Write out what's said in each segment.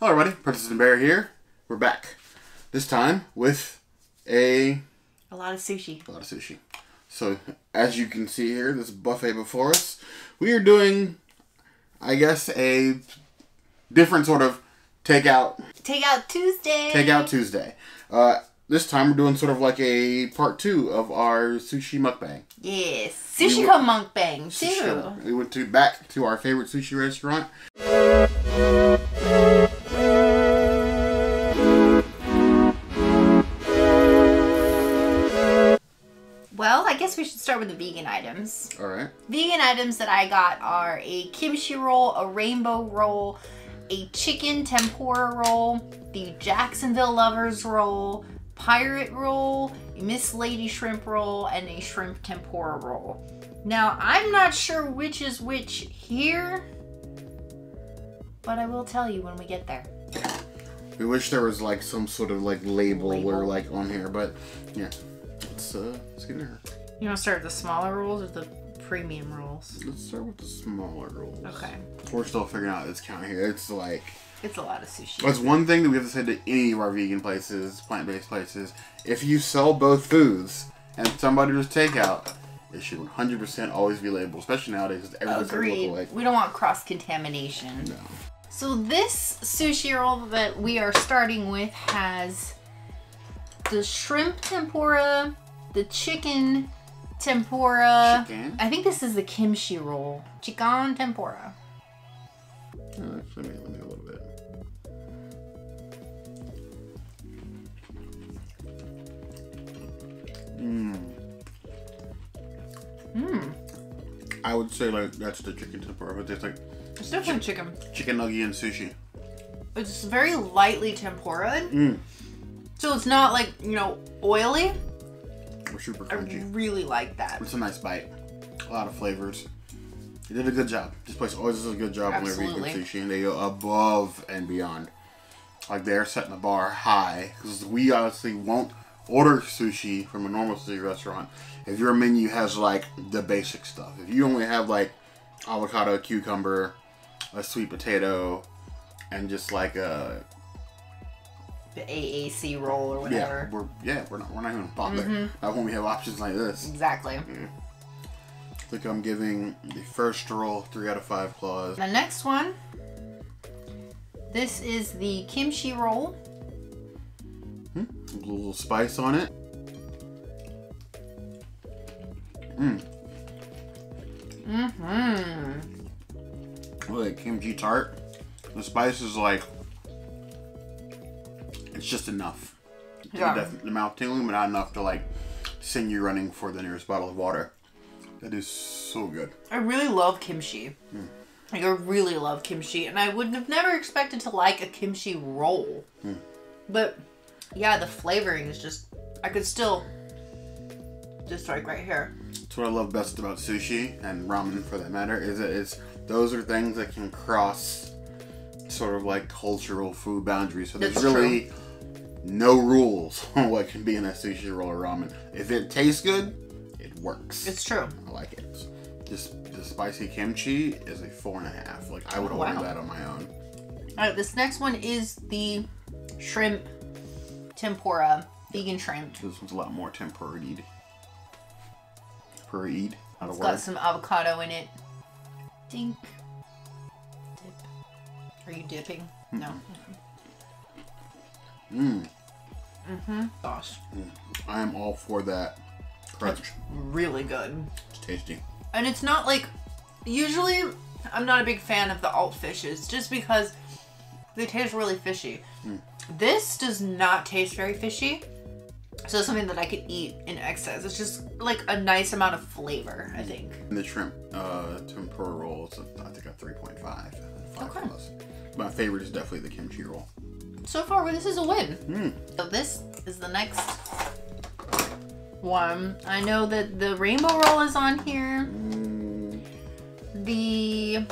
Hello, everybody. Princess and Bear here. We're back. This time with a, A lot of sushi. a lot of sushi. So, as you can see here, this buffet before us, we are doing, I guess, a different sort of takeout Take out Tuesday. takeout Tuesday. Uh, this time we're doing sort of like a part two of our sushi mukbang. Yes. Sushi We come mukbang too. Sushi. We went to back to our favorite sushi restaurant. We should start with the vegan items. All right. Vegan items that I got are a kimchi roll, a rainbow roll, a chicken tempura roll, the Jacksonville Lovers roll, pirate roll, Miss Lady shrimp roll, and a shrimp tempura roll. Now, I'm not sure which is which here, but I will tell you when we get there. We wish there was like some sort of like label, Label? or like on here, but yeah. Let's uh let's get in here. You want to start with the smaller rolls or the premium rolls? Let's start with the smaller rolls. Okay. We're still figuring out this count here. It's like It's a lot of sushi. that's one thing that we have to say to any of our vegan places, plant based places. If you sell both foods and somebody does takeout, it should 100% always be labeled, especially nowadays. 'cause Everything's gonna Agreed. look alike. We don't want cross contamination. No. So this sushi roll that we are starting with has the shrimp tempura, the chicken tempura. Chicken? I think this is the kimchi roll. Chicken tempura. Let me let me a little bit. Mmm. Mmm. I would say like that's the chicken tempura, but there's like It's definitely chicken. chicken nugget and sushi. It's very lightly tempura. Mmm. So it's not like, you know, oily. We're super I really like that. It's a nice bite. A lot of flavors. You did a good job. This place always does a good job whenever you Absolutely. get sushi, and they go above and beyond. Like they're setting the bar high because we honestly won't order sushi from a normal sushi restaurant if your menu has like the basic stuff. If you only have like avocado, cucumber, a sweet potato, and just like a The AAC roll or whatever. yeah, we're yeah we're not we're not even bother. Mhm. Not when we have options like this. Exactly. I think I'm giving the first roll three out of five claws. The next one. This is the kimchi roll. A little spice on it. Mmm. Mm-hmm. Like kimchi tart. The spice is like it's just enough. Yeah. the mouth tingling, but not enough to like send you running for the nearest bottle of water. That is so good. I really love kimchi. Hmm. Like I really love kimchi, and I would have never expected to like a kimchi roll. Hmm. But yeah, the flavoring is just I could still just like right here. That's what I love best about sushi and ramen for that matter is that it's those are things that can cross sort of like cultural food boundaries. So there's That's really no rules on what can be in a sushi roll or ramen. If it tastes good, it works. It's true. I like it. Just the spicy kimchi is a four and a half. Like I would order wow. that on my own. All right, this next one is the shrimp tempura, vegan shrimp. This one's a lot more tempura-y. Tempura-y. How to It's word. got some avocado in it. Dink. Dip. Are you dipping? No. Mmm. Mm-hmm. Gosh. I am all for that crunch. Really good. It's tasty. And it's not like usually I'm not a big fan of the alt fishes just because they taste really fishy. This does not taste very fishy. So it's something that I could eat in excess. It's just like a nice amount of flavor, I think. And the shrimp uh, tempura roll is, I think, a 3.5. Five Okay. plus. My favorite is definitely the kimchi roll. So far, this is a win. Mm. So this is the next one. I know that the rainbow roll is on here. Mm. The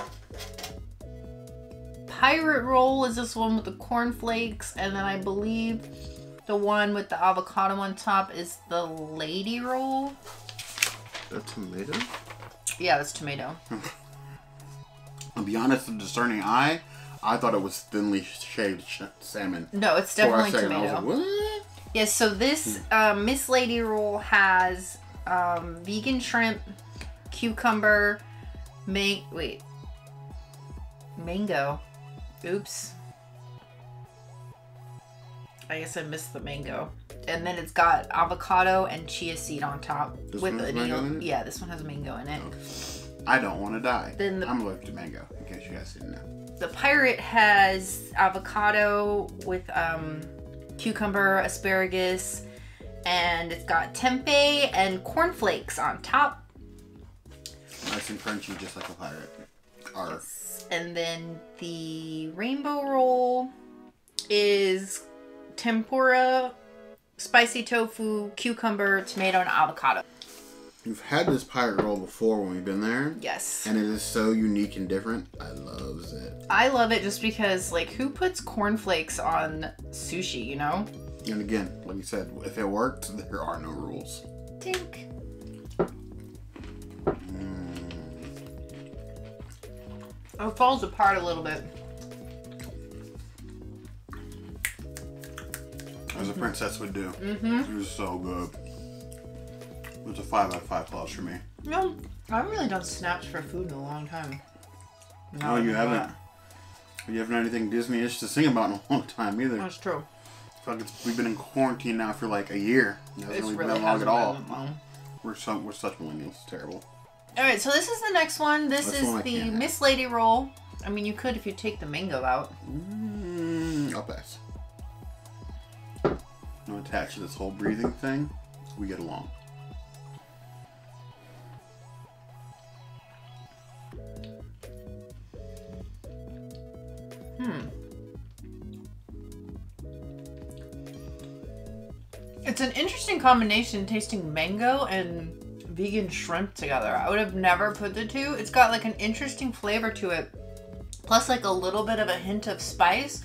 pirate roll is this one with the cornflakes, and then I believe the one with the avocado on top is the lady roll. The tomato? Yeah, that's tomato. I'll be honest, the discerning eye, I thought it was thinly shaved sh- salmon. No, it's definitely second, I was tomato. like, what? Yes, so this um, Miss Lady roll has um, vegan shrimp, cucumber, man- wait, mango. Oops. I guess I missed the mango. And then it's got avocado and chia seed on top This with one has an mango eel- in it? Yeah, this one has mango in it. I don't want to die. Then the- I'm allergic to mango, in case you guys didn't know. The pirate has avocado with um, cucumber, asparagus, and it's got tempeh and cornflakes on top. Nice and crunchy, just like a pirate. Or And then the rainbow roll is tempura, spicy tofu, cucumber, tomato, and avocado. You've had this pirate roll before when we've been there, Yes. and it is so unique and different. I loves it. I love it just because, like, who puts cornflakes on sushi, you know? And again, like you said, if it works, there are no rules. Tink. It falls apart a little bit. As a princess would do. Mm-hmm. It was so good. It was a five out of five plus for me. Know, I haven't really done snaps for food in a long time. No, you haven't. You haven't had anything Disney-ish to sing about in a long time either. That's true. I feel like it's, we've been in quarantine now for like a year. It hasn't It's really really been long at all. long. We're so we're such millennials. It's terrible. All right, so this is the next one. This is one the. Miss Lady roll. I mean, you could if you take the mango out. Mm, I'll pass. No attached to this whole breathing thing. We get along. Hmm. It's an interesting combination tasting mango and vegan shrimp together. I would have never put the two. It's got like an interesting flavor to it, plus like a little bit of a hint of spice.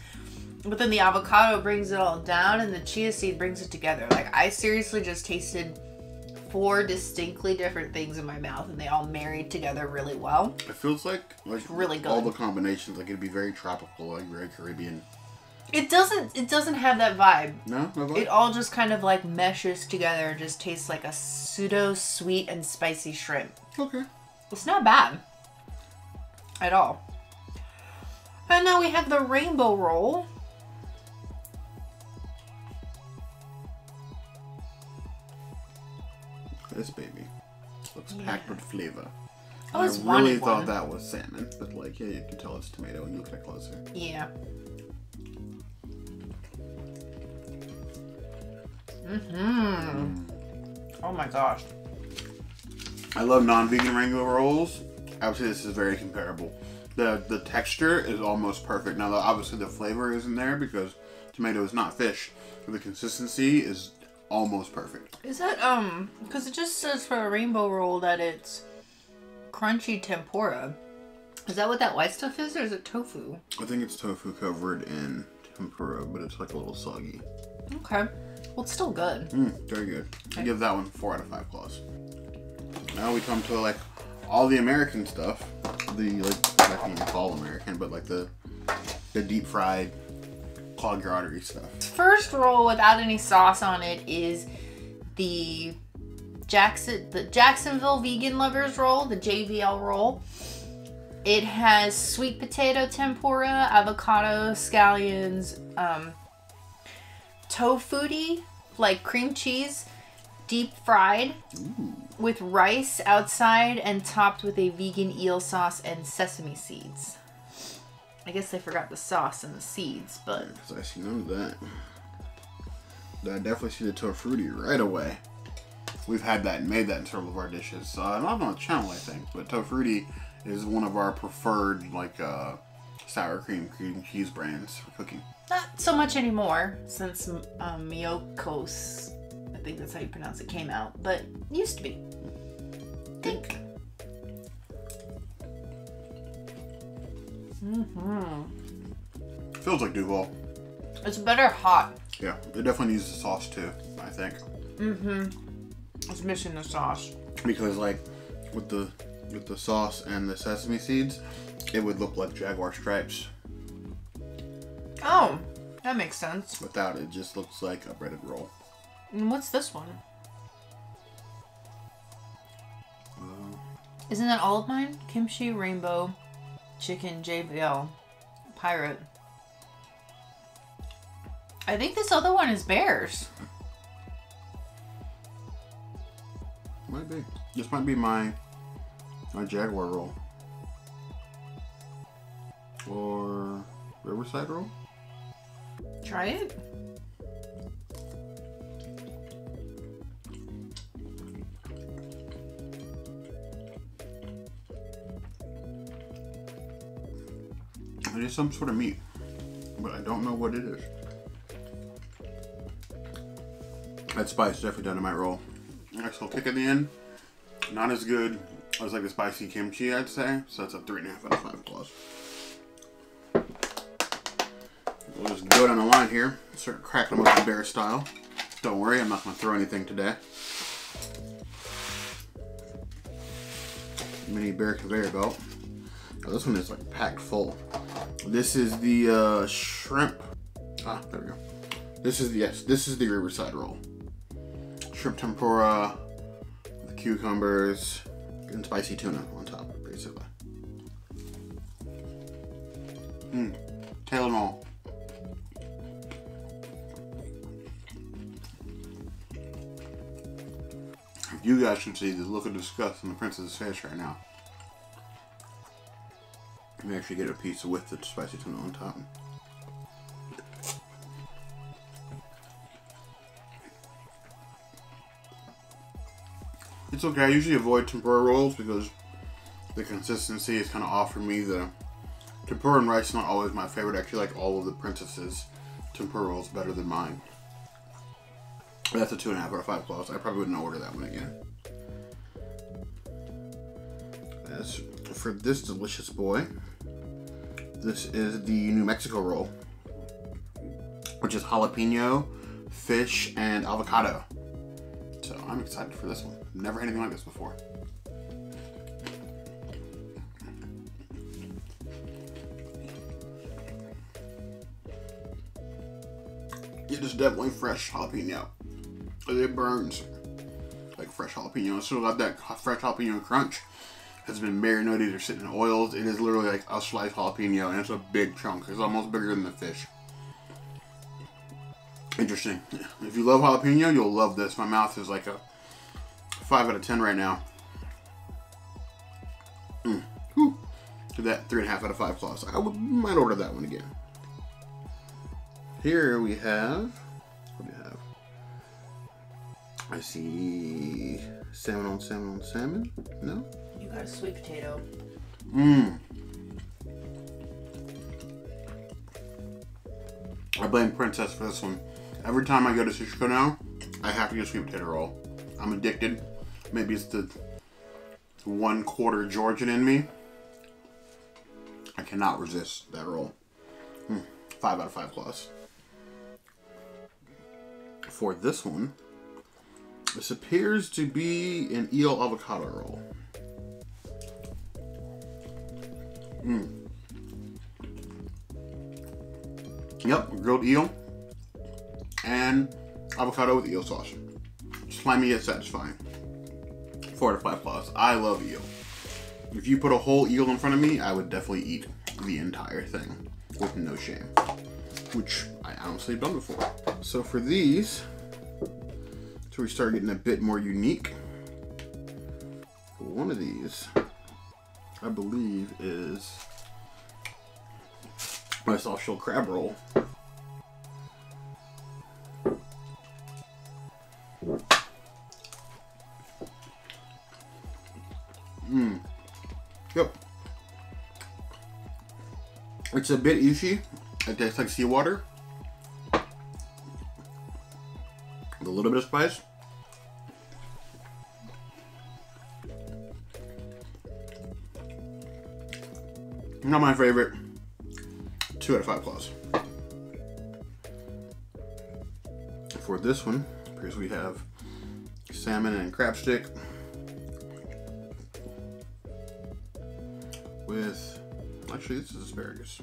But then the avocado brings it all down and the chia seed brings it together. Like I seriously just tasted four distinctly different things in my mouth and they all married together really well. It feels like like really good. all the combinations like it'd be very tropical, like very Caribbean. It doesn't it doesn't have that vibe. No, no It all just kind of like meshes together and just tastes like a pseudo sweet and spicy shrimp. okay. It's not bad at all. And now we have the rainbow roll. This baby looks packed with flavor. I I really thought one. that was salmon, but like yeah, you can tell it's tomato when you look at it closer. Yeah. Mm-hmm. Oh my gosh. I love non-vegan rainbow rolls. I would say this is very comparable. The the texture is almost perfect. Now, obviously, the flavor isn't there because tomato is not fish, but the consistency is almost perfect. Is that um because it just says for a rainbow roll that it's crunchy tempura. Is that what that white stuff is or is it tofu? I think it's tofu covered in tempura, but it's like a little soggy. Okay. Well it's still good. Mm, very good. I give that one four out of five claws. Now we come to like all the American stuff. The like I can't even call American, but like the the deep fried clog your artery stuff. First roll without any sauce on it is the Jackson the Jacksonville Vegan Lovers roll, the JVL roll. It has sweet potato tempura, avocado, scallions, um, tofutti, like cream cheese, deep fried with rice outside and topped with a vegan eel sauce and sesame seeds. I guess they forgot the sauce and the seeds, but Because I see none of that. I definitely see the tofutti right away. We've had that and made that in several of our dishes. Uh, not on the channel, I think, but tofutti is one of our preferred like uh, sour cream cream cheese brands for cooking. Not so much anymore since um, Miyokos, I think that's how you pronounce it, came out, but used to be. Think. Feels like Duval. It's better hot. Yeah, it definitely needs the sauce too. I think Mm-hmm. It's missing the sauce. because like with the with the sauce and the sesame seeds, it would look like Jaguar stripes. Oh, that makes sense. Without it, it just looks like a breaded roll. And what's this one? Uh, Isn't that all of mine? Kimchi, rainbow, chicken, JVL, pirate. I think this other one is bears. might be. This might be my my Jaguar roll. Or Riverside roll? Try it. It is some sort of meat, but I don't know what it is. That spice definitely dynamite roll. Nice little kick at the end. Not as good as like the spicy kimchi, I'd say. So that's a three and a half out of five plus. We'll just go down the line here. Start cracking them up bear style. Don't worry, I'm not to throw anything today. Mini bear conveyor belt. This one is like packed full. This is the uh, shrimp. Ah, there we go. This is the yes. This is the Riverside roll. Shrimp tempura, with cucumbers, and spicy tuna on top, basically. Mmm, tail and all. You guys should see the look of disgust on the princess's face right now. Me actually get a pizza with the spicy tuna on top. It's okay. I usually avoid tempura rolls because the consistency is kind of off for me. The tempura and rice is not always my favorite. I actually like all of the princesses tempura rolls better than mine. That's a two and a half out of five plus. I probably wouldn't order that one again. As for this delicious boy, this is the New Mexico roll, which is jalapeno, fish, and avocado. So I'm excited for this one. Never had anything like this before. It is definitely fresh jalapeno. It burns like fresh jalapeno. It's still got that fresh jalapeno crunch. Has been marinated or sitting in oils. It is literally like a sliced jalapeno, and it's a big chunk. It's almost bigger than the fish. Interesting. If you love jalapeno, you'll love this. My mouth is like a 5 out of 10 right now. Mm. Whew. That 3.5 out of 5 plus. I would, might order that one again. Here we have. What do you have? I see salmon on salmon on salmon. No? Got a sweet potato. Mmm. I blame Princess for this one. Every time I go to Sushiko now, I have to get a sweet potato roll. I'm addicted. Maybe it's the one quarter Georgian in me. I cannot resist that roll. Hmm. Five out of five plus. For this one, this appears to be an eel avocado roll. Hmm. Yep, grilled eel and avocado with eel sauce. Slimy yet satisfying. Four to five plus. I love eel. If you put a whole eel in front of me, I would definitely eat the entire thing with no shame. Which I honestly have done before. So for these, so we start getting a bit more unique. One of these, I believe, is my soft shell crab roll. Mmm. Yep. It's a bit ishy. It tastes like seawater. A little bit of spice. Not my favorite. Two out of five plus. For this one, because we have salmon and crab stick with actually this is asparagus.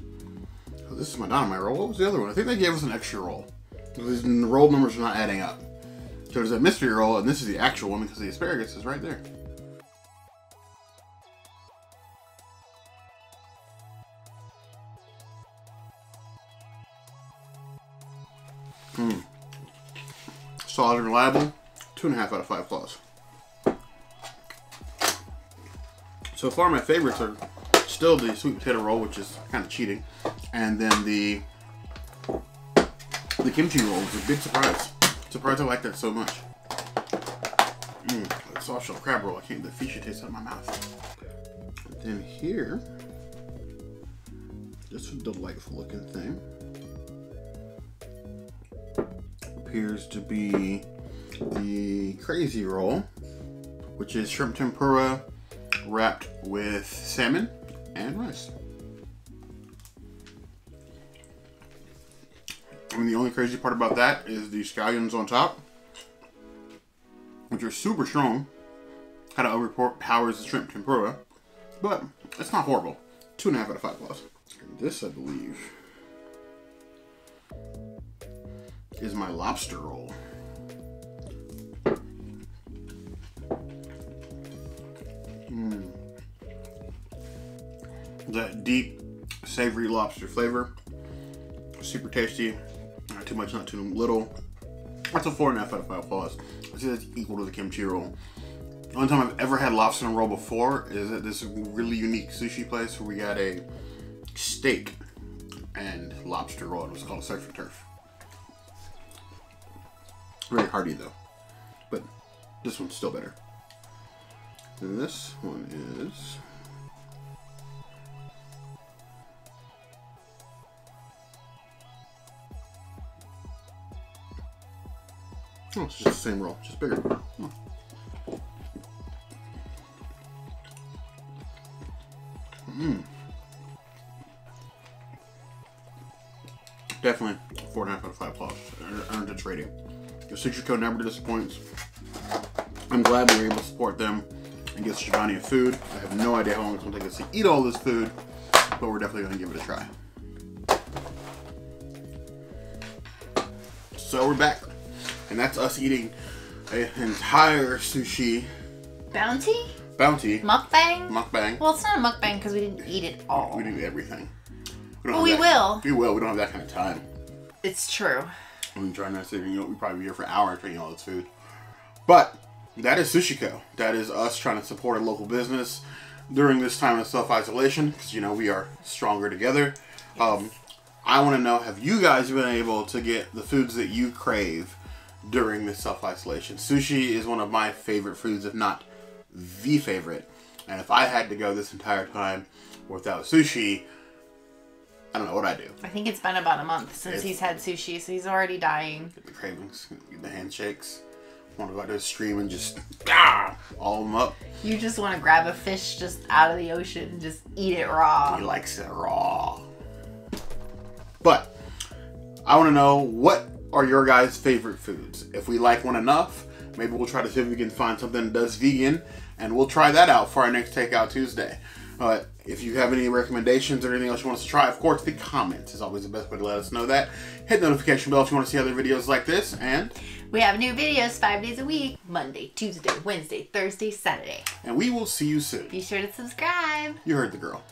Oh, this is my dynamite roll. What was the other one? I think they gave us an extra roll. These roll numbers are not adding up. So there's a mystery roll, and this is the actual one because the asparagus is right there. Reliable. Two and a half out of five claws. So far, my favorites are still the sweet potato roll, which is kind of cheating, and then the the kimchi roll was a big surprise. Surprised I like that so much. Mmm, soft shell crab roll. I can't. The fish tastes out of my mouth. And then here, this delightful looking thing appears to be the crazy roll, which is shrimp tempura wrapped with salmon and rice. I mean, the only crazy part about that is the scallions on top, which are super strong. Kind of overpowers the shrimp tempura, but it's not horrible. Two and a half out of five plus. This, I believe, is my lobster roll. That deep, savory lobster flavor. Super tasty. Not too much, not too little. That's a four and a half out of five plus. I say that's equal to the kimchi roll. The only time I've ever had lobster and roll before is at this really unique sushi place where we got a steak and lobster roll. It was called surf and turf. Very hearty though, but this one's still better. And this one is Oh, it's just the same roll, just bigger. Oh. Mmm. Definitely four and a half out of five plus. Earned its rating. The Sushi never disappoints. I'm glad we were able to support them and get Chobani a food. I have no idea how long it's going to take us to eat all this food, but we're definitely going to give it a try. So we're back, and that's us eating an entire sushi Bounty? bounty Mukbang? mukbang. Well, it's not a mukbang because we didn't eat it all. We do everything. We, Well, we that- will. We will. We don't have that kind of time. It's true. I'm trying not to say, you know, we probably be here for hours to all this food. But that is Sushiko. That is us trying to support a local business during this time of self isolation because, you know, we are stronger together. Um, I want to know have you guys been able to get the foods that you crave during this self isolation? Sushi is one of my favorite foods, if not the favorite. And if I had to go this entire time without sushi, I don't know what I do. I think it's been about a month since It's- he's had sushi, so he's already dying. Get the cravings, get the handshakes. Want to go out to the stream and just ah, all them up. You just want to grab a fish just out of the ocean and just eat it raw. He likes it raw. But I want to know what are your guys' favorite foods. If we like one enough, maybe we'll try to see if we can find something that does vegan, and we'll try that out for our next Takeout Tuesday. Uh, if you have any recommendations or anything else you want us to try, of course, the comments is always the best way to let us know that. Hit the notification bell if you want to see other videos like this, and We have new videos five days a week Monday, Tuesday, Wednesday, Thursday, Saturday. and we will see you soon. Be sure to subscribe. You heard the girl.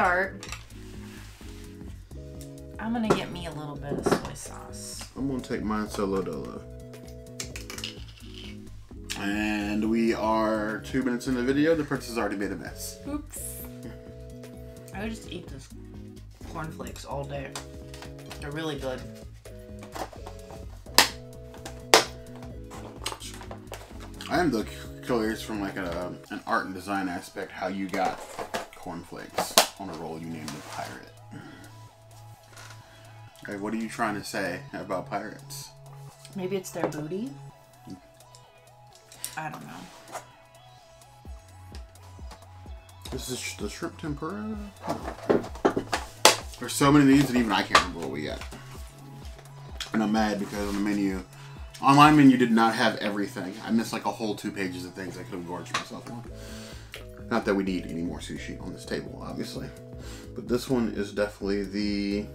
Start. I'm gonna get me a little bit of soy sauce. I'm gonna take mine solo dolo. And we are two minutes in the video. The princess already made a mess. Oops. I would just eat this cornflakes all day. They're really good. I am though curious from like a, an art and design aspect how you got cornflakes on a roll you named a pirate. Okay, what are you trying to say about pirates? Maybe it's their booty. I don't know. This is the shrimp tempura. There's so many of these that even I can't remember what we got. And I'm mad because on the menu, online menu did not have everything. I missed like a whole two pages of things I could have gorged myself on. Not that we need any more sushi on this table, obviously. But this one is definitely the